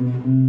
mm-hmm.